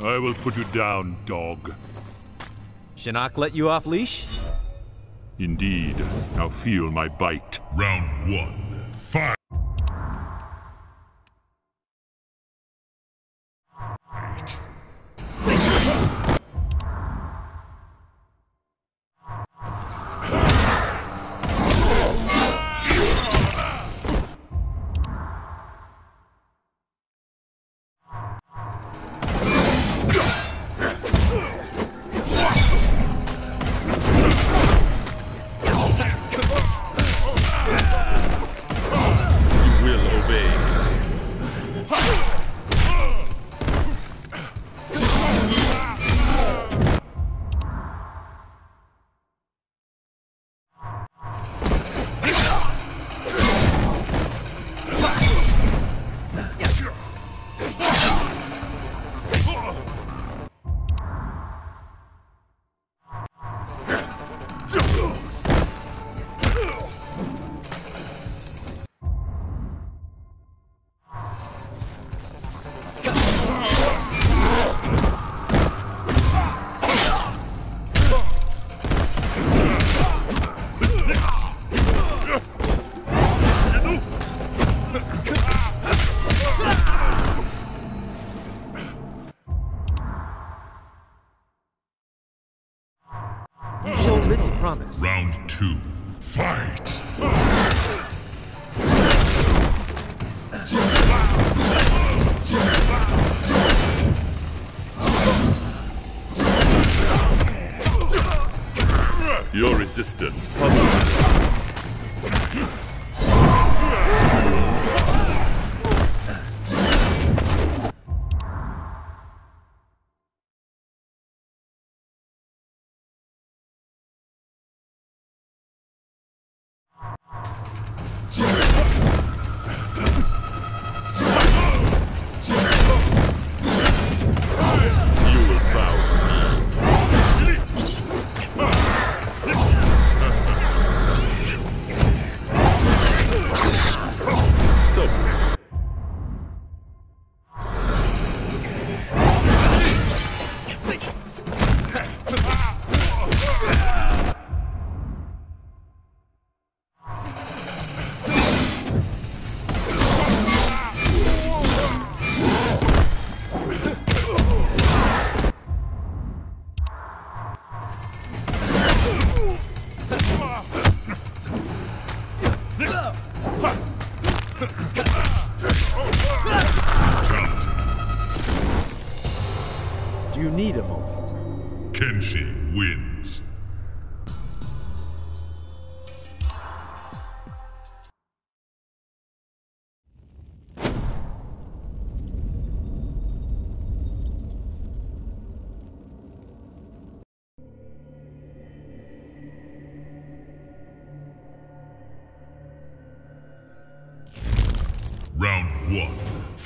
I will put you down, dog. Shinnok let you off leash? Indeed. Now feel my bite. Round one. Promise. Round two. Fight! Your resistance puzzles.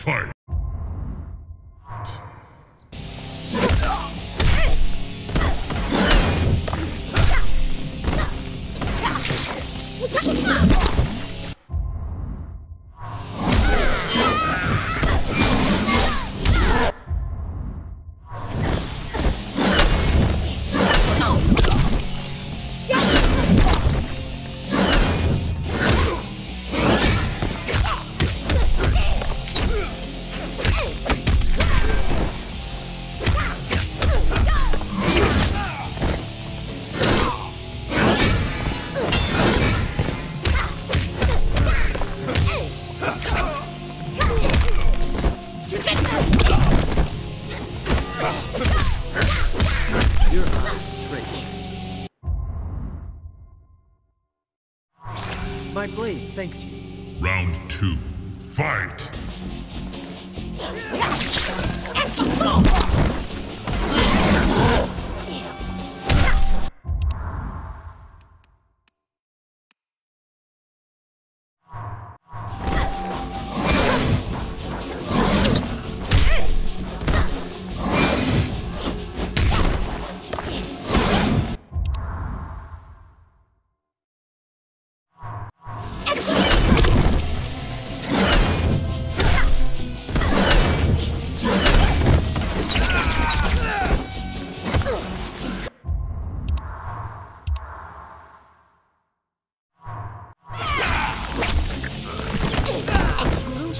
Fight! Your eyes betray me. My blade thanks you. Round two. Fight!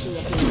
这个。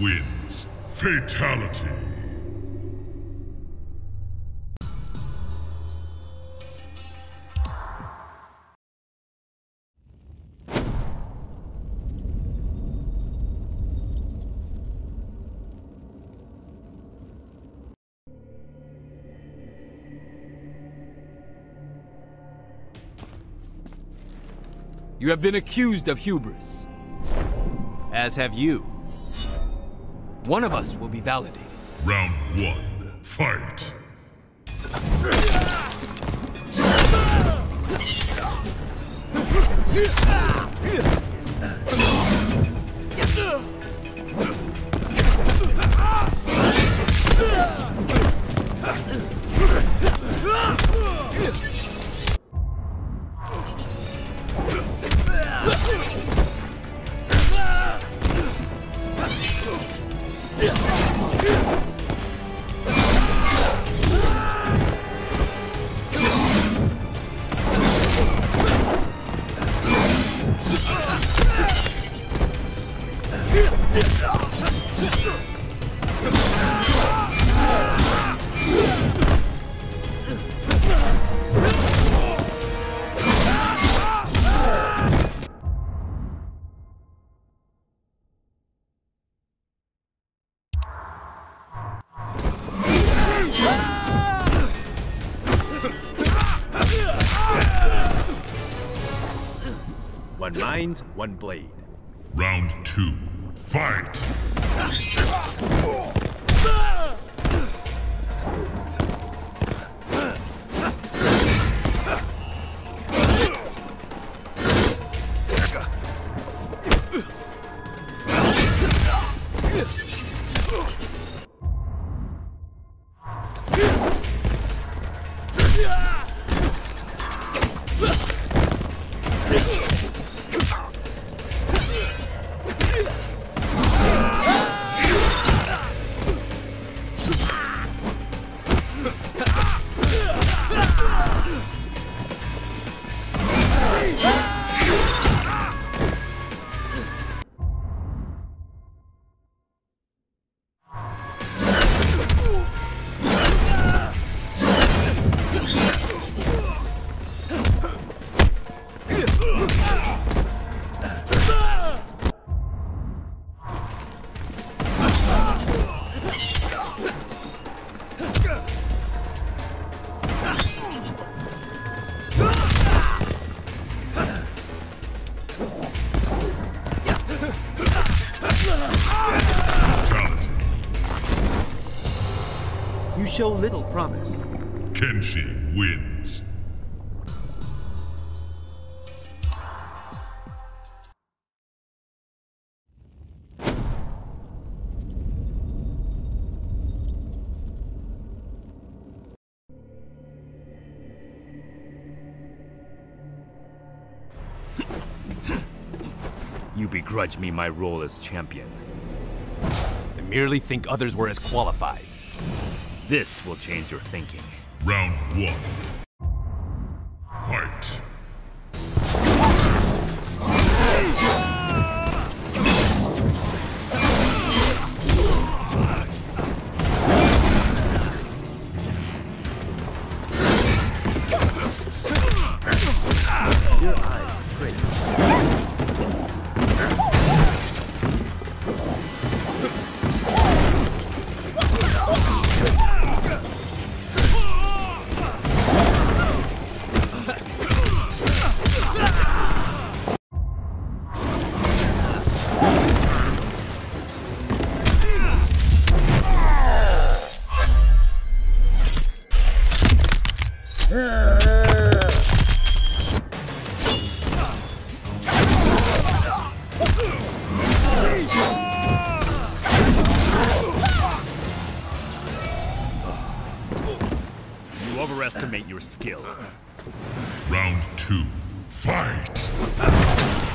Wins. Fatality. You have been accused of hubris. As have you. One of us will be validated. Round one. Fight. Mind, one blade. Round two. Fight. Show little promise. Kenshi wins. You begrudge me my role as champion. And merely think others were as qualified. This will change your thinking. Round one. Underestimate your skill. Round two. Fight!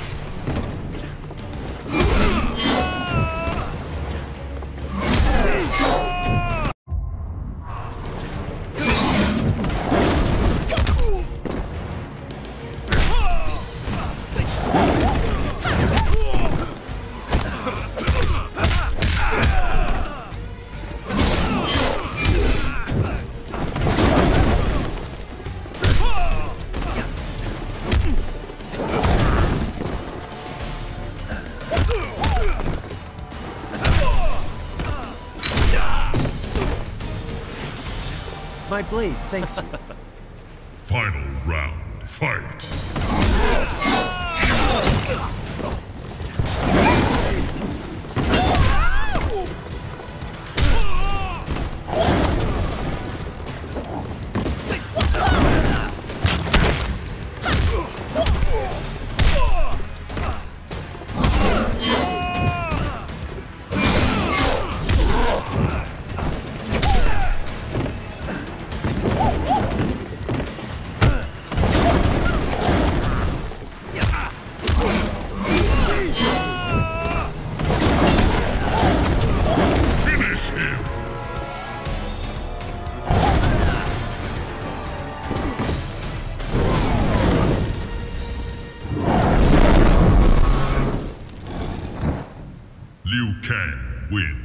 My blade thanks you. Final round. Fight! Liu Kang wins.